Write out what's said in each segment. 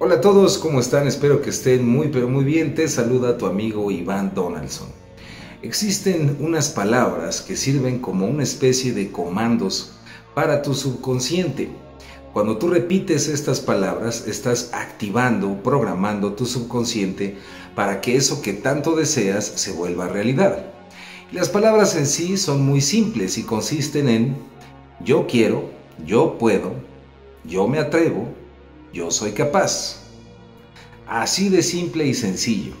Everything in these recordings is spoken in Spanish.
Hola a todos, ¿cómo están? Espero que estén muy pero muy bien. Te saluda tu amigo Iván Donaldson. Existen unas palabras que sirven como una especie de comandos para tu subconsciente. Cuando tú repites estas palabras, estás activando, programando tu subconsciente para que eso que tanto deseas se vuelva realidad. Las palabras en sí son muy simples y consisten en yo quiero, yo puedo, yo me atrevo, yo soy capaz. Así de simple y sencillo.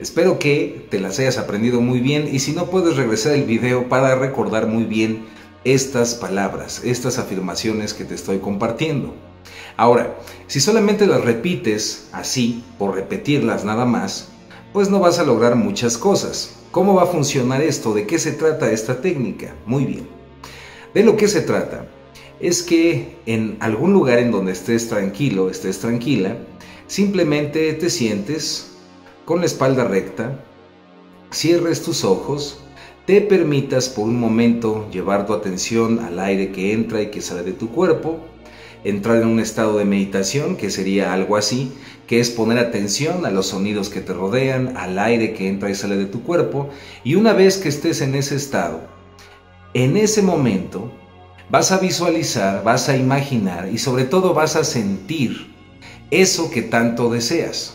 Espero que te las hayas aprendido muy bien y si no puedes regresar el video para recordar muy bien estas palabras, estas afirmaciones que te estoy compartiendo. Ahora, si solamente las repites así, por repetirlas nada más, pues no vas a lograr muchas cosas. ¿Cómo va a funcionar esto? ¿De qué se trata esta técnica? Muy bien. De lo que se trata es que en algún lugar en donde estés tranquilo, estés tranquila, simplemente te sientes con la espalda recta, cierres tus ojos, te permitas por un momento llevar tu atención al aire que entra y que sale de tu cuerpo, entrar en un estado de meditación que sería algo así, que es poner atención a los sonidos que te rodean, al aire que entra y sale de tu cuerpo, y una vez que estés en ese estado, en ese momento vas a visualizar, vas a imaginar y sobre todo vas a sentir eso que tanto deseas.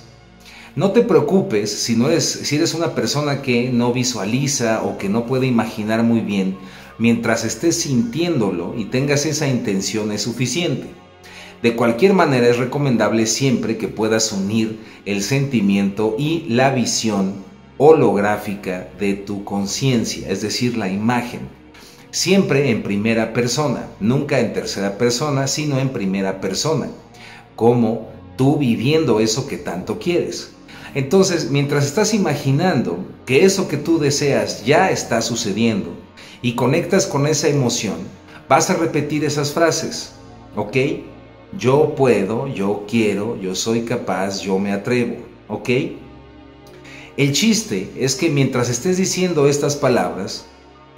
No te preocupes si, no eres, si eres una persona que no visualiza o que no puede imaginar muy bien, mientras estés sintiéndolo y tengas esa intención es suficiente. De cualquier manera es recomendable siempre que puedas unir el sentimiento y la visión holográfica de tu conciencia, es decir, la imagen. Siempre en primera persona, nunca en tercera persona, sino en primera persona, como tú viviendo eso que tanto quieres. Entonces, mientras estás imaginando que eso que tú deseas ya está sucediendo y conectas con esa emoción, vas a repetir esas frases, ¿ok? Yo puedo, yo quiero, yo soy capaz, yo me atrevo, ¿ok? El chiste es que mientras estés diciendo estas palabras,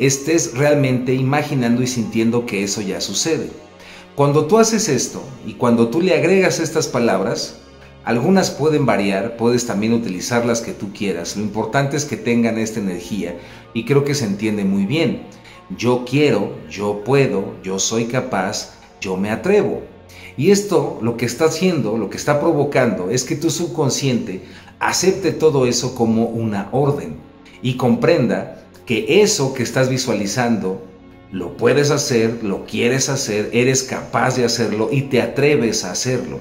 estés realmente imaginando y sintiendo que eso ya sucede. Cuando tú haces esto y cuando tú le agregas estas palabras, algunas pueden variar, puedes también utilizar las que tú quieras. Lo importante es que tengan esta energía y creo que se entiende muy bien. Yo quiero, yo puedo, yo soy capaz, yo me atrevo. Y esto lo que está haciendo, lo que está provocando es que tu subconsciente acepte todo eso como una orden y comprenda que eso que estás visualizando lo puedes hacer, lo quieres hacer, eres capaz de hacerlo y te atreves a hacerlo.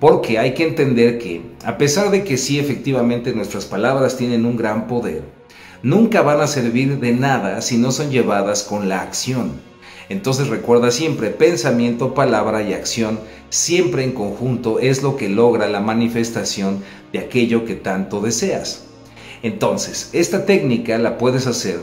Porque hay que entender que, a pesar de que sí efectivamente nuestras palabras tienen un gran poder, nunca van a servir de nada si no son llevadas con la acción. Entonces recuerda siempre, pensamiento, palabra y acción, siempre en conjunto es lo que logra la manifestación de aquello que tanto deseas. Entonces, esta técnica la puedes hacer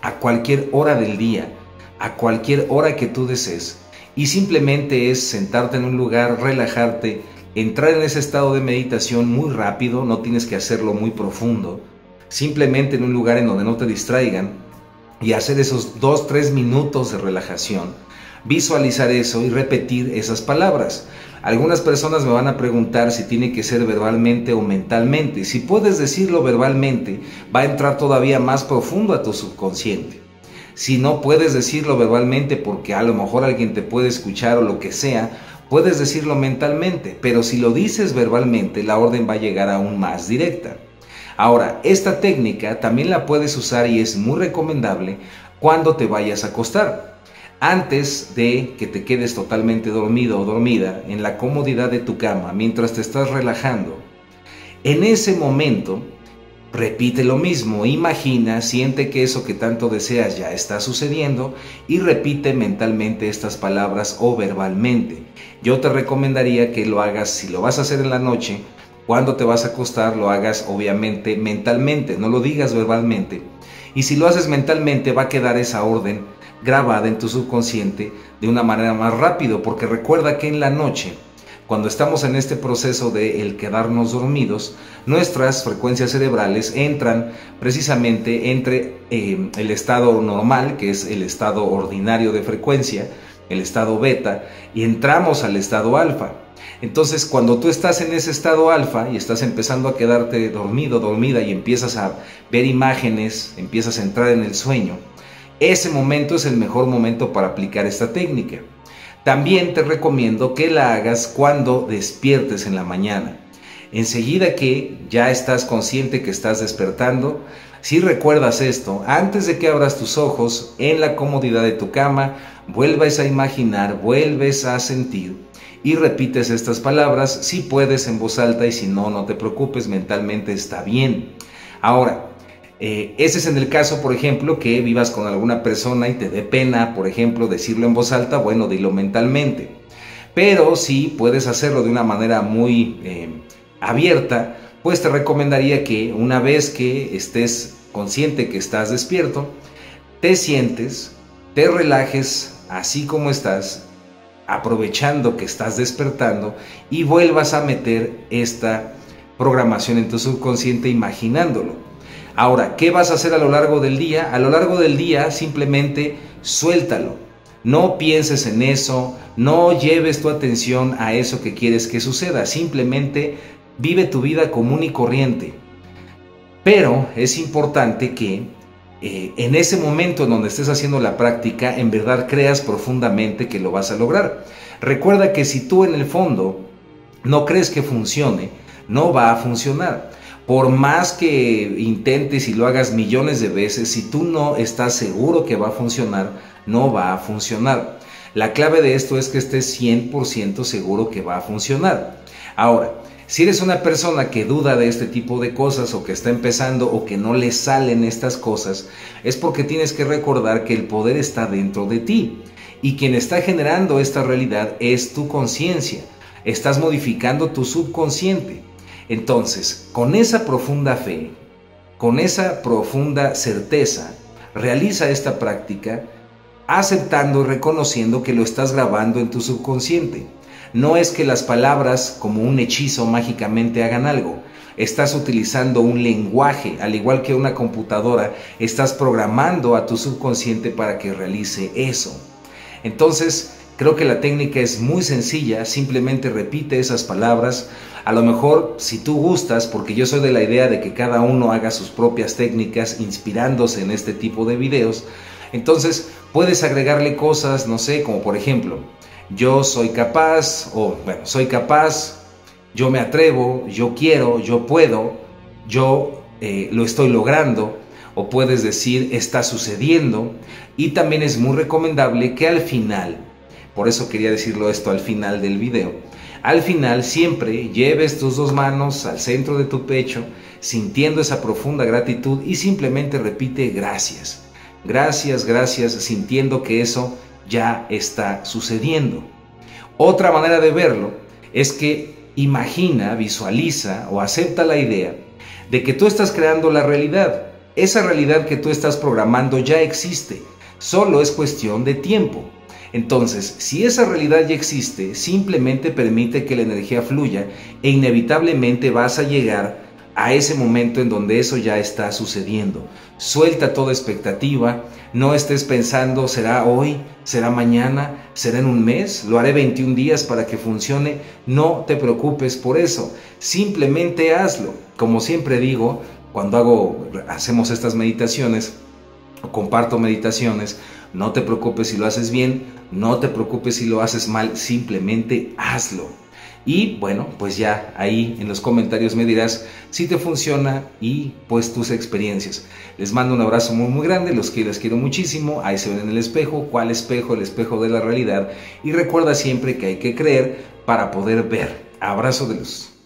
a cualquier hora del día, a cualquier hora que tú desees. Y simplemente es sentarte en un lugar, relajarte, entrar en ese estado de meditación muy rápido, no tienes que hacerlo muy profundo. Simplemente en un lugar en donde no te distraigan y hacer esos dos, tres minutos de relajación. Visualizar eso y repetir esas palabras. Algunas personas me van a preguntar si tiene que ser verbalmente o mentalmente. Si puedes decirlo verbalmente, va a entrar todavía más profundo a tu subconsciente. Si no puedes decirlo verbalmente porque a lo mejor alguien te puede escuchar o lo que sea, puedes decirlo mentalmente, pero si lo dices verbalmente, la orden va a llegar aún más directa. Ahora, esta técnica también la puedes usar y es muy recomendable cuando te vayas a acostar antes de que te quedes totalmente dormido o dormida en la comodidad de tu cama mientras te estás relajando. En ese momento, repite lo mismo, imagina, siente que eso que tanto deseas ya está sucediendo y repite mentalmente estas palabras o verbalmente. Yo te recomendaría que lo hagas, si lo vas a hacer en la noche, cuando te vas a acostar, lo hagas obviamente mentalmente, no lo digas verbalmente. Y si lo haces mentalmente, va a quedar esa orden grabada en tu subconsciente de una manera más rápido, porque recuerda que en la noche, cuando estamos en este proceso de el quedarnos dormidos, nuestras frecuencias cerebrales entran precisamente entre eh, el estado normal, que es el estado ordinario de frecuencia, el estado beta, y entramos al estado alfa. Entonces, cuando tú estás en ese estado alfa y estás empezando a quedarte dormido, dormida y empiezas a ver imágenes, empiezas a entrar en el sueño, ese momento es el mejor momento para aplicar esta técnica. También te recomiendo que la hagas cuando despiertes en la mañana. Enseguida que ya estás consciente que estás despertando, si recuerdas esto, antes de que abras tus ojos en la comodidad de tu cama, vuelves a imaginar, vuelves a sentir y repites estas palabras si puedes en voz alta y si no, no te preocupes, mentalmente está bien. Ahora, eh, ese es en el caso, por ejemplo, que vivas con alguna persona y te dé pena, por ejemplo, decirlo en voz alta, bueno, dilo mentalmente. Pero si puedes hacerlo de una manera muy eh, abierta, pues te recomendaría que una vez que estés consciente que estás despierto, te sientes, te relajes así como estás, aprovechando que estás despertando y vuelvas a meter esta programación en tu subconsciente imaginándolo. Ahora, ¿qué vas a hacer a lo largo del día? A lo largo del día simplemente suéltalo. No pienses en eso, no lleves tu atención a eso que quieres que suceda, simplemente vive tu vida común y corriente. Pero es importante que eh, en ese momento en donde estés haciendo la práctica, en verdad creas profundamente que lo vas a lograr. Recuerda que si tú en el fondo no crees que funcione, no va a funcionar. Por más que intentes y lo hagas millones de veces, si tú no estás seguro que va a funcionar, no va a funcionar. La clave de esto es que estés 100% seguro que va a funcionar. Ahora, si eres una persona que duda de este tipo de cosas o que está empezando o que no le salen estas cosas, es porque tienes que recordar que el poder está dentro de ti y quien está generando esta realidad es tu conciencia. Estás modificando tu subconsciente. Entonces, con esa profunda fe, con esa profunda certeza, realiza esta práctica aceptando y reconociendo que lo estás grabando en tu subconsciente. No es que las palabras como un hechizo mágicamente hagan algo. Estás utilizando un lenguaje, al igual que una computadora, estás programando a tu subconsciente para que realice eso. Entonces, creo que la técnica es muy sencilla, simplemente repite esas palabras. A lo mejor, si tú gustas, porque yo soy de la idea de que cada uno haga sus propias técnicas inspirándose en este tipo de videos, entonces puedes agregarle cosas, no sé, como por ejemplo, yo soy capaz, o bueno, soy capaz, yo me atrevo, yo quiero, yo puedo, yo eh, lo estoy logrando, o puedes decir está sucediendo, y también es muy recomendable que al final, por eso quería decirlo esto al final del video, al final siempre lleves tus dos manos al centro de tu pecho, sintiendo esa profunda gratitud y simplemente repite gracias, gracias, gracias, sintiendo que eso ya está sucediendo. Otra manera de verlo es que imagina, visualiza o acepta la idea de que tú estás creando la realidad. Esa realidad que tú estás programando ya existe, solo es cuestión de tiempo. Entonces, si esa realidad ya existe, simplemente permite que la energía fluya e inevitablemente vas a llegar a ese momento en donde eso ya está sucediendo. Suelta toda expectativa, no estés pensando, ¿será hoy? ¿Será mañana? ¿Será en un mes? ¿Lo haré 21 días para que funcione? No te preocupes por eso, simplemente hazlo. Como siempre digo, cuando hago, hacemos estas meditaciones, comparto meditaciones, no te preocupes si lo haces bien, no te preocupes si lo haces mal, simplemente hazlo. Y bueno, pues ya ahí en los comentarios me dirás si te funciona y pues tus experiencias. Les mando un abrazo muy muy grande, los que les quiero muchísimo. Ahí se ven en el espejo, ¿cuál espejo? El espejo de la realidad. Y recuerda siempre que hay que creer para poder ver. Abrazo de luz.